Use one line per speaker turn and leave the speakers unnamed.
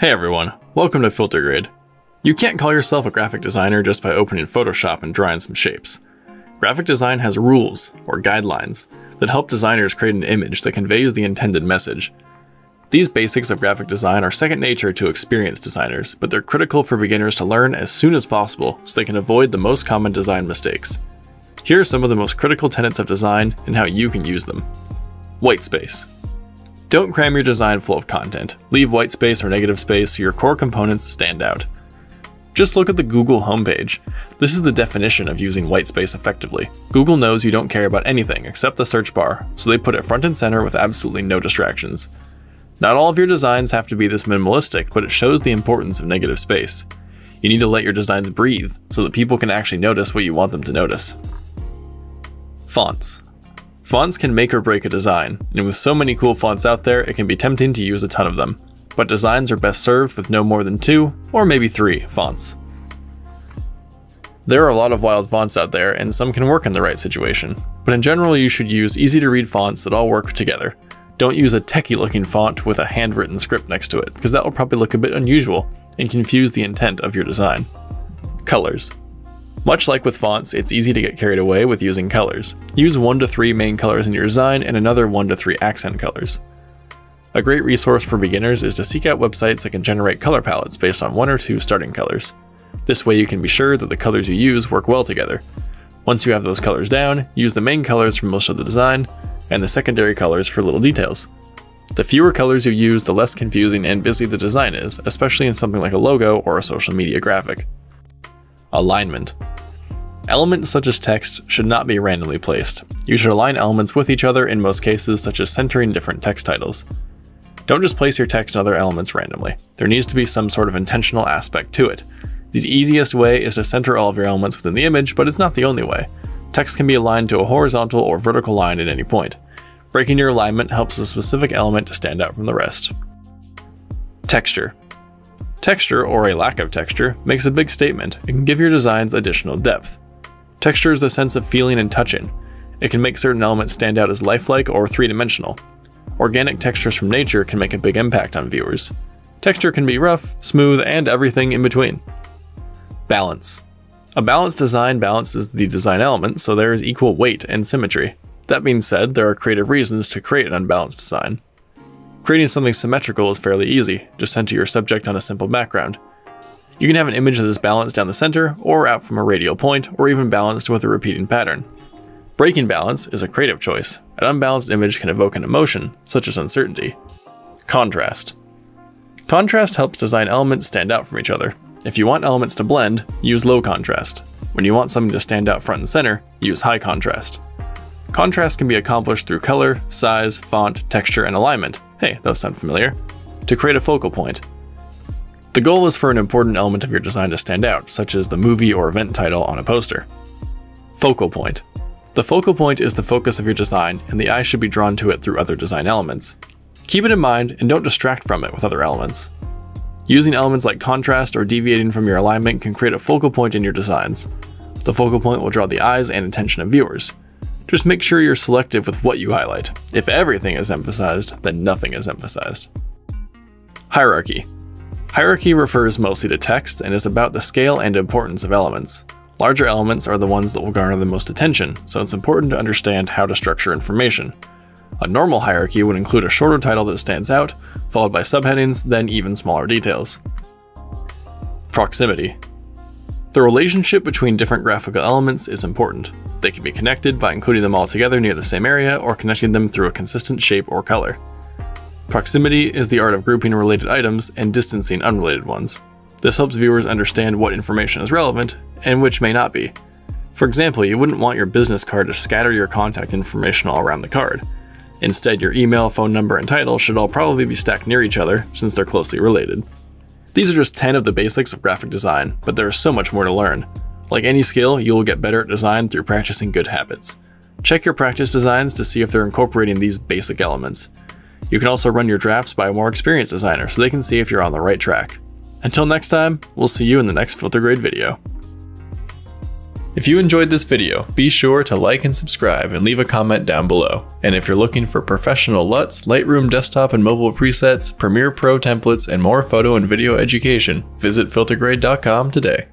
Hey everyone, welcome to FilterGrade. You can't call yourself a graphic designer just by opening Photoshop and drawing some shapes. Graphic design has rules, or guidelines, that help designers create an image that conveys the intended message. These basics of graphic design are second nature to experienced designers, but they're critical for beginners to learn as soon as possible so they can avoid the most common design mistakes. Here are some of the most critical tenets of design and how you can use them. White space. Don't cram your design full of content. Leave white space or negative space so your core components stand out. Just look at the Google homepage. This is the definition of using white space effectively. Google knows you don't care about anything except the search bar, so they put it front and center with absolutely no distractions. Not all of your designs have to be this minimalistic, but it shows the importance of negative space. You need to let your designs breathe so that people can actually notice what you want them to notice. Fonts. Fonts can make or break a design, and with so many cool fonts out there, it can be tempting to use a ton of them. But designs are best served with no more than two, or maybe three, fonts. There are a lot of wild fonts out there, and some can work in the right situation, but in general you should use easy to read fonts that all work together. Don't use a techie looking font with a handwritten script next to it, because that will probably look a bit unusual and confuse the intent of your design. Colors. Much like with fonts, it's easy to get carried away with using colors. Use 1 to 3 main colors in your design and another 1 to 3 accent colors. A great resource for beginners is to seek out websites that can generate color palettes based on one or two starting colors. This way you can be sure that the colors you use work well together. Once you have those colors down, use the main colors for most of the design, and the secondary colors for little details. The fewer colors you use, the less confusing and busy the design is, especially in something like a logo or a social media graphic. Alignment. Elements such as text should not be randomly placed. You should align elements with each other in most cases, such as centering different text titles. Don't just place your text and other elements randomly. There needs to be some sort of intentional aspect to it. The easiest way is to center all of your elements within the image, but it's not the only way. Text can be aligned to a horizontal or vertical line at any point. Breaking your alignment helps a specific element to stand out from the rest. Texture. Texture, or a lack of texture, makes a big statement. and can give your designs additional depth. Texture is the sense of feeling and touching. It can make certain elements stand out as lifelike or three-dimensional. Organic textures from nature can make a big impact on viewers. Texture can be rough, smooth, and everything in between. Balance. A balanced design balances the design elements so there is equal weight and symmetry. That being said, there are creative reasons to create an unbalanced design. Creating something symmetrical is fairly easy, just center your subject on a simple background. You can have an image that is balanced down the center, or out from a radial point, or even balanced with a repeating pattern. Breaking balance is a creative choice. An unbalanced image can evoke an emotion, such as uncertainty. Contrast. Contrast helps design elements stand out from each other, if you want elements to blend, use low contrast. When you want something to stand out front and center, use high contrast. Contrast can be accomplished through color, size, font, texture, and alignment. Hey, those sound familiar. To create a focal point. The goal is for an important element of your design to stand out, such as the movie or event title on a poster. Focal point. The focal point is the focus of your design, and the eye should be drawn to it through other design elements. Keep it in mind and don't distract from it with other elements. Using elements like contrast or deviating from your alignment can create a focal point in your designs. The focal point will draw the eyes and attention of viewers. Just make sure you're selective with what you highlight. If everything is emphasized, then nothing is emphasized. Hierarchy. Hierarchy refers mostly to text and is about the scale and importance of elements. Larger elements are the ones that will garner the most attention, so it's important to understand how to structure information. A normal hierarchy would include a shorter title that stands out, followed by subheadings, then even smaller details. Proximity. The relationship between different graphical elements is important. They can be connected by including them all together near the same area or connecting them through a consistent shape or color. Proximity is the art of grouping related items and distancing unrelated ones. This helps viewers understand what information is relevant and which may not be. For example, you wouldn't want your business card to scatter your contact information all around the card. Instead, your email, phone number, and title should all probably be stacked near each other since they're closely related. These are just 10 of the basics of graphic design, but there is so much more to learn. Like any skill, you will get better at design through practicing good habits. Check your practice designs to see if they're incorporating these basic elements. You can also run your drafts by a more experienced designer so they can see if you're on the right track. Until next time, we'll see you in the next Filter Grade video. If you enjoyed this video, be sure to like and subscribe and leave a comment down below. And if you're looking for professional LUTs, Lightroom desktop and mobile presets, Premiere Pro templates, and more photo and video education, visit filtergrade.com today.